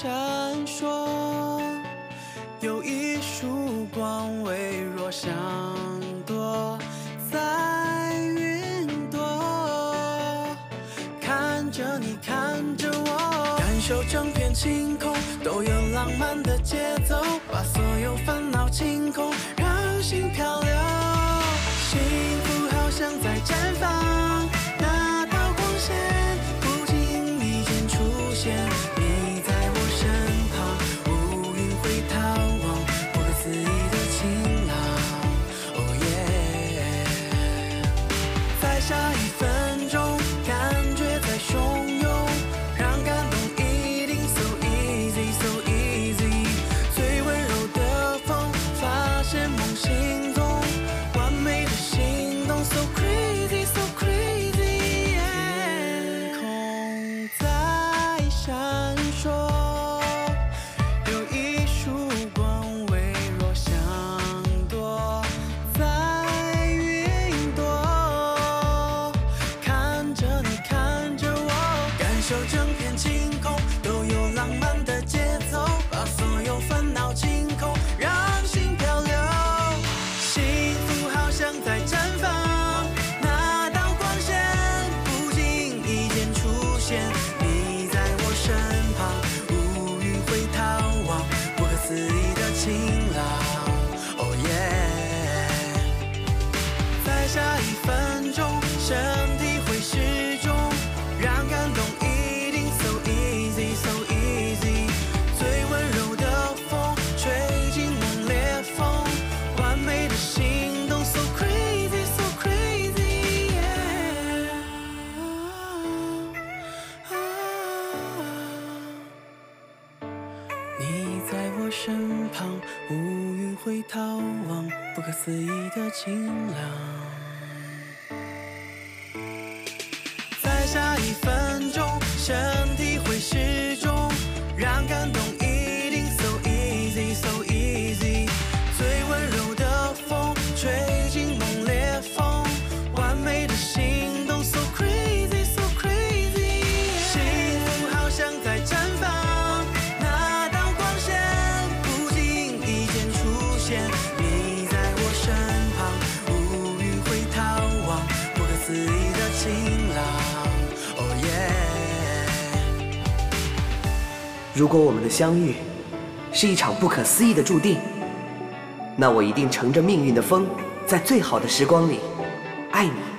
闪烁，有一束光微弱，闪躲在云朵，看着你看着我，感受整片晴空，都有浪漫的节奏，把所有烦恼清空，让心跳。一分钟。手整片晴空都有浪漫的身旁乌云会逃亡不可思议的晴朗下一分如果我们的相遇是一场不可思议的注定那我一定乘着命运的风在最好的时光里爱你。